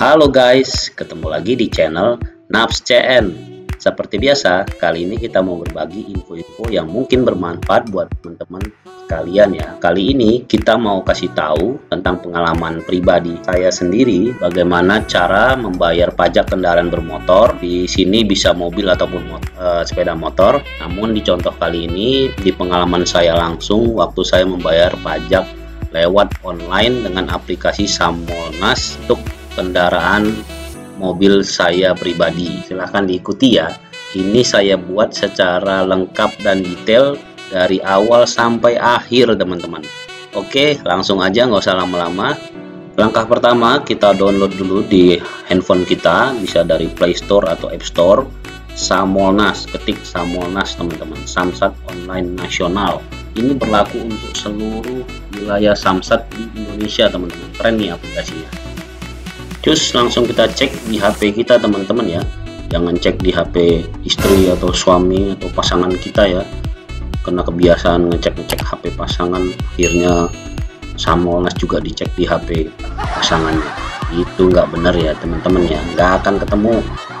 Halo guys, ketemu lagi di channel Naps CN. Seperti biasa, kali ini kita mau berbagi info-info yang mungkin bermanfaat buat teman-teman kalian ya. Kali ini kita mau kasih tahu tentang pengalaman pribadi saya sendiri bagaimana cara membayar pajak kendaraan bermotor. Di sini bisa mobil ataupun mot uh, sepeda motor. Namun di contoh kali ini di pengalaman saya langsung waktu saya membayar pajak lewat online dengan aplikasi Samolnas untuk kendaraan mobil saya pribadi. Silahkan diikuti ya. Ini saya buat secara lengkap dan detail dari awal sampai akhir teman-teman. Oke, langsung aja nggak usah lama-lama. Langkah pertama kita download dulu di handphone kita, bisa dari Play Store atau App Store. Samolnas, ketik Samolnas teman-teman, Samsat Online Nasional. Ini berlaku untuk seluruh wilayah Samsat di Indonesia teman-teman. Keren nih aplikasinya cus langsung kita cek di HP kita teman-teman ya. Jangan cek di HP istri atau suami atau pasangan kita ya. Karena kebiasaan ngecek-ngecek HP pasangan akhirnya Samolnas juga dicek di HP pasangannya. Itu nggak benar ya teman-teman ya. Nggak akan ketemu.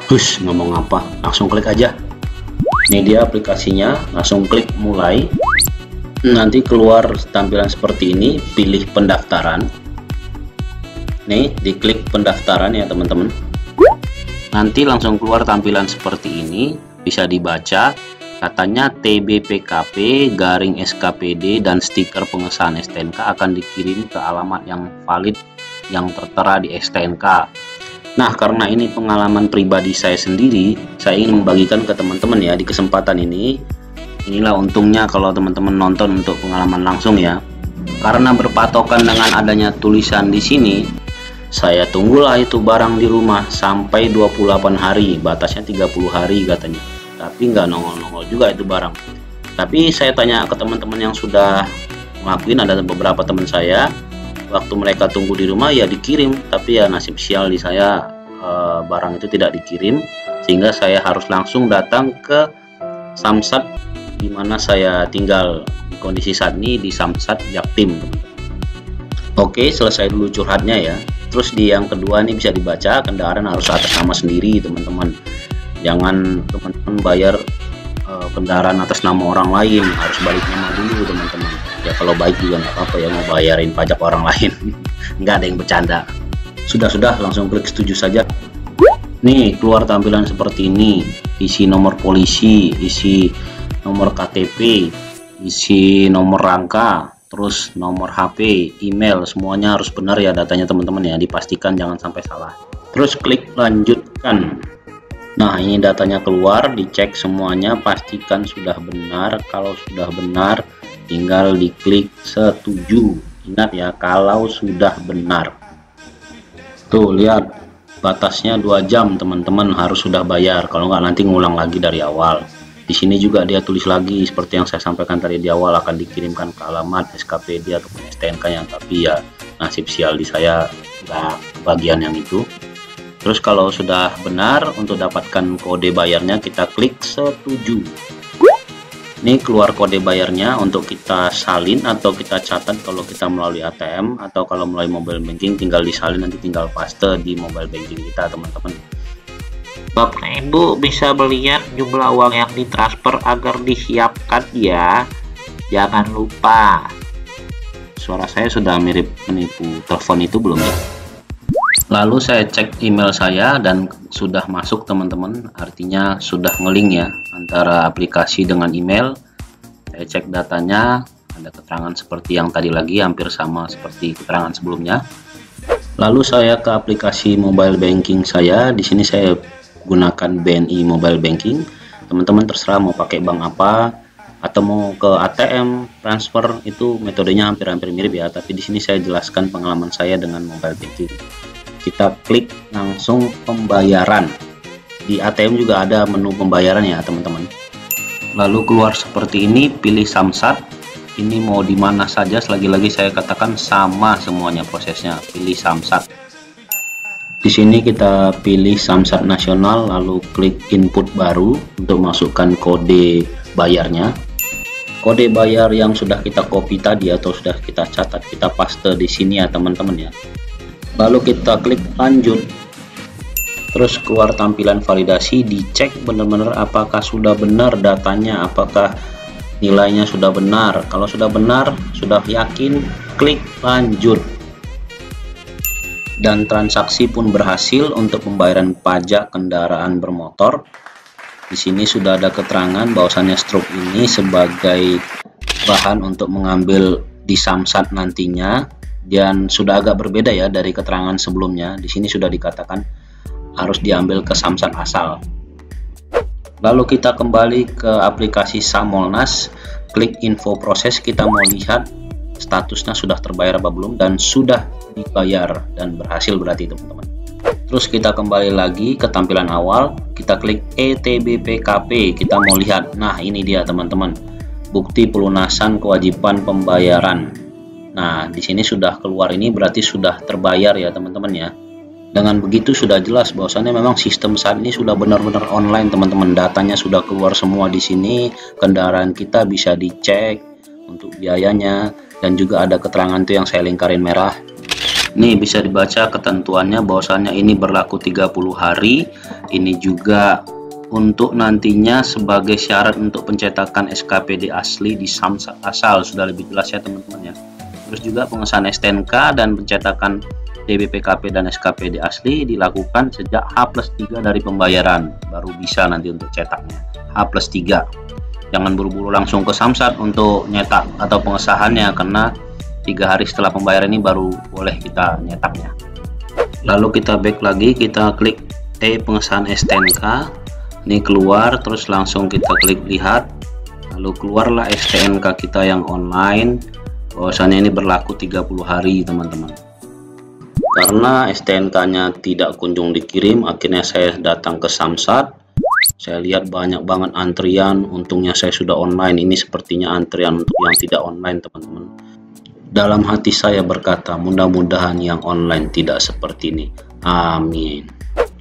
Hus ngomong apa? Langsung klik aja. Ini dia aplikasinya langsung klik mulai. Nanti keluar tampilan seperti ini pilih pendaftaran nih diklik pendaftaran ya teman-teman. Nanti langsung keluar tampilan seperti ini bisa dibaca. Katanya TBPKP garing SKPD dan stiker pengesahan STNK akan dikirim ke alamat yang valid yang tertera di STNK nah karena ini pengalaman pribadi saya sendiri saya ingin membagikan ke teman-teman ya di kesempatan ini. Inilah untungnya kalau teman-teman nonton untuk pengalaman langsung ya. Karena berpatokan dengan adanya tulisan di sini saya tunggulah itu barang di rumah sampai 28 hari batasnya 30 hari katanya. Tapi nggak nongol-nongol juga itu barang. Tapi saya tanya ke teman-teman yang sudah ngelakuin ada beberapa teman saya. Waktu mereka tunggu di rumah ya dikirim. Tapi ya nasib sial di saya e, barang itu tidak dikirim. Sehingga saya harus langsung datang ke Samsat di mana saya tinggal. Kondisi saat ini di Samsat Jaktim. Oke selesai dulu curhatnya ya terus di yang kedua ini bisa dibaca kendaraan harus atas nama sendiri teman-teman. Jangan teman-teman bayar uh, kendaraan atas nama orang lain harus balik nama dulu teman-teman. Ya kalau baik juga nggak apa-apa ya mau bayarin pajak orang lain. Nggak ada yang bercanda. Sudah-sudah langsung klik setuju saja. Nih keluar tampilan seperti ini. Isi nomor polisi isi nomor KTP isi nomor rangka terus nomor HP, email, semuanya harus benar ya datanya teman-teman ya, dipastikan jangan sampai salah. Terus klik lanjutkan. Nah, ini datanya keluar, dicek semuanya, pastikan sudah benar. Kalau sudah benar, tinggal diklik setuju. Ingat ya, kalau sudah benar. Tuh, lihat batasnya 2 jam teman-teman harus sudah bayar. Kalau nggak nanti ngulang lagi dari awal. Di sini juga dia tulis lagi seperti yang saya sampaikan tadi di awal akan dikirimkan ke alamat SKPD ataupun STNK yang tapi ya nasib sial di saya nggak bagian yang itu. Terus kalau sudah benar untuk dapatkan kode bayarnya kita klik setuju. Ini keluar kode bayarnya untuk kita salin atau kita catat kalau kita melalui ATM atau kalau melalui mobile banking tinggal disalin nanti tinggal paste di mobile banking kita teman-teman. Bapak Ibu bisa melihat jumlah uang yang ditransfer agar disiapkan ya. Jangan lupa. Suara saya sudah mirip menipu telepon itu belum ya? Lalu saya cek email saya dan sudah masuk teman-teman. Artinya sudah ngeling ya antara aplikasi dengan email. Saya cek datanya, ada keterangan seperti yang tadi lagi hampir sama seperti keterangan sebelumnya. Lalu saya ke aplikasi mobile banking saya. Di sini saya gunakan BNI Mobile Banking. Teman-teman terserah mau pakai bank apa atau mau ke ATM transfer itu metodenya hampir-hampir mirip ya. Tapi di sini saya jelaskan pengalaman saya dengan mobile banking. Kita klik langsung pembayaran. Di ATM juga ada menu pembayaran ya teman-teman. Lalu keluar seperti ini pilih Samsat. Ini mau di mana saja selagi-lagi saya katakan sama semuanya prosesnya. Pilih Samsat di sini kita pilih Samsat Nasional lalu klik input baru untuk masukkan kode bayarnya. Kode bayar yang sudah kita copy tadi atau sudah kita catat kita paste di sini ya teman-teman ya. Lalu kita klik lanjut. terus keluar tampilan validasi dicek benar-benar apakah sudah benar datanya apakah nilainya sudah benar kalau sudah benar sudah yakin klik lanjut dan transaksi pun berhasil untuk pembayaran pajak kendaraan bermotor. Di sini sudah ada keterangan bahwasannya stroke ini sebagai bahan untuk mengambil di samsat nantinya. Dan sudah agak berbeda ya dari keterangan sebelumnya. Di sini sudah dikatakan harus diambil ke samsat asal. Lalu kita kembali ke aplikasi Samolnas. Klik info proses kita mau lihat statusnya sudah terbayar apa belum dan sudah dibayar dan berhasil berarti teman-teman terus kita kembali lagi ke tampilan awal kita klik ETBPKP kita mau lihat nah ini dia teman-teman bukti pelunasan kewajiban pembayaran. Nah, di sini sudah keluar ini berarti sudah terbayar ya teman-teman ya. Dengan begitu sudah jelas bahwasannya memang sistem saat ini sudah benar-benar online teman-teman. Datanya sudah keluar semua di sini, kendaraan kita bisa dicek untuk biayanya dan juga ada keterangan tuh yang saya lingkarin merah. Ini bisa dibaca ketentuannya bahwasannya ini berlaku 30 hari. Ini juga untuk nantinya sebagai syarat untuk pencetakan SKPD asli di Samsat asal. Sudah lebih jelas ya teman-teman ya. Terus juga pengesahan STNK dan pencetakan DBPKP dan SKPD asli dilakukan sejak H plus 3 dari pembayaran. Baru bisa nanti untuk cetaknya. H plus 3 jangan buru-buru langsung ke Samsat untuk nyetak atau pengesahannya karena tiga hari setelah pembayaran ini baru boleh kita nyetaknya lalu kita back lagi kita klik E pengesahan STNK ini keluar terus langsung kita klik lihat. Lalu keluarlah STNK kita yang online. Bahwasannya ini berlaku 30 hari teman-teman. Karena STNK nya tidak kunjung dikirim akhirnya saya datang ke Samsat. Saya lihat banyak banget antrian. Untungnya saya sudah online. Ini sepertinya antrian untuk yang tidak online teman-teman dalam hati saya berkata mudah-mudahan yang online tidak seperti ini. Amin.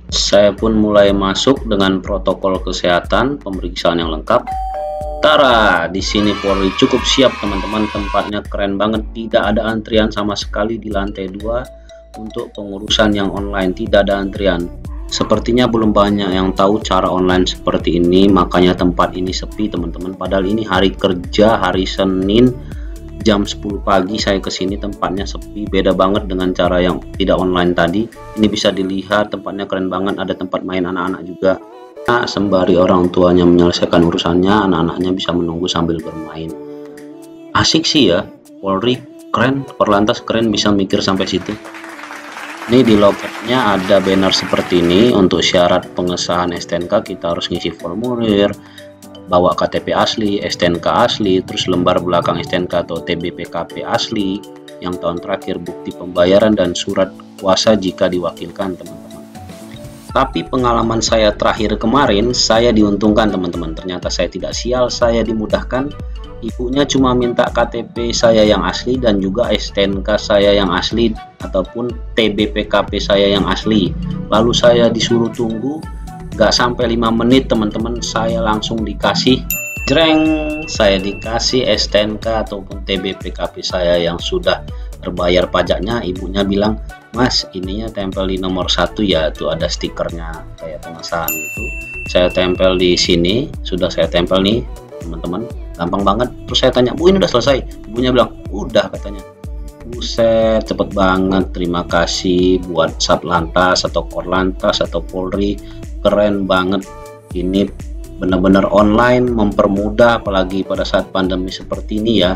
Saya pun mulai masuk dengan protokol kesehatan pemeriksaan yang lengkap. Tara, di sini Polri cukup siap teman-teman, tempatnya keren banget, tidak ada antrian sama sekali di lantai 2 untuk pengurusan yang online, tidak ada antrian. Sepertinya belum banyak yang tahu cara online seperti ini, makanya tempat ini sepi teman-teman. Padahal ini hari kerja, hari Senin, jam 10 pagi saya ke sini tempatnya sepi beda banget dengan cara yang tidak online tadi. Ini bisa dilihat tempatnya keren banget ada tempat main anak-anak juga. Nah, sembari orang tuanya menyelesaikan urusannya anak-anaknya bisa menunggu sambil bermain. Asik sih ya Polri keren perlantas keren bisa mikir sampai situ. Ini di loketnya ada banner seperti ini untuk syarat pengesahan STNK kita harus ngisi formulir bawa KTP asli, STNK asli, terus lembar belakang STNK atau TBPKP asli, yang tahun terakhir bukti pembayaran dan surat kuasa jika diwakilkan teman-teman. Tapi pengalaman saya terakhir kemarin, saya diuntungkan teman-teman. Ternyata saya tidak sial, saya dimudahkan. Ibunya cuma minta KTP saya yang asli dan juga STNK saya yang asli ataupun TBPKP saya yang asli. Lalu saya disuruh tunggu nggak sampai 5 menit teman-teman saya langsung dikasih jreng. Saya dikasih STNK ataupun TBPKP saya yang sudah terbayar pajaknya. Ibunya bilang mas ininya tempel di nomor satu ya tuh ada stikernya. Kayak pengesahan itu saya tempel di sini sudah saya tempel nih teman-teman. Gampang banget. Terus saya tanya bu ini udah selesai? Ibunya bilang udah katanya. Buset cepet banget. Terima kasih buat Satlantas atau Korlantas atau Polri keren banget. Ini benar-benar online mempermudah apalagi pada saat pandemi seperti ini ya.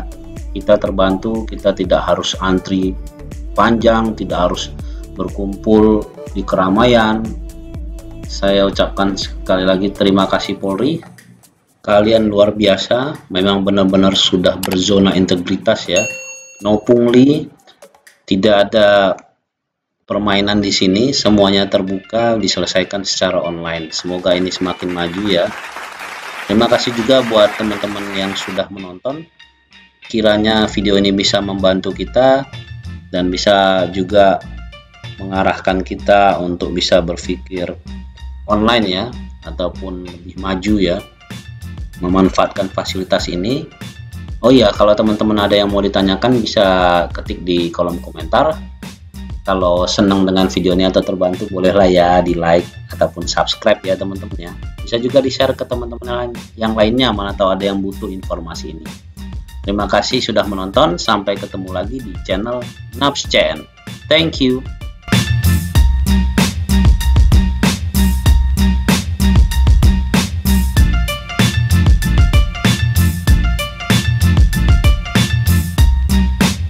Kita terbantu kita tidak harus antri panjang tidak harus berkumpul di keramaian. Saya ucapkan sekali lagi terima kasih Polri. Kalian luar biasa memang benar-benar sudah berzona integritas ya. No pungli tidak ada permainan di sini semuanya terbuka diselesaikan secara online. Semoga ini semakin maju ya. Terima kasih juga buat teman-teman yang sudah menonton. Kiranya video ini bisa membantu kita dan bisa juga mengarahkan kita untuk bisa berpikir online ya ataupun lebih maju ya memanfaatkan fasilitas ini. Oh iya kalau teman-teman ada yang mau ditanyakan bisa ketik di kolom komentar kalau senang dengan videonya atau terbantu bolehlah ya di like ataupun subscribe ya teman-teman ya bisa juga di share ke teman-teman yang lainnya mana tahu ada yang butuh informasi ini. Terima kasih sudah menonton. Sampai ketemu lagi di channel Naps thank you